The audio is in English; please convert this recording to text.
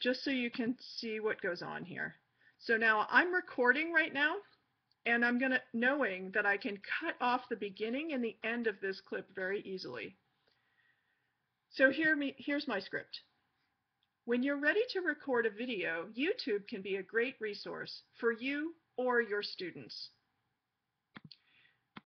just so you can see what goes on here. So now I'm recording right now, and I'm going to, knowing that I can cut off the beginning and the end of this clip very easily. So here me, here's my script. When you're ready to record a video, YouTube can be a great resource for you or your students.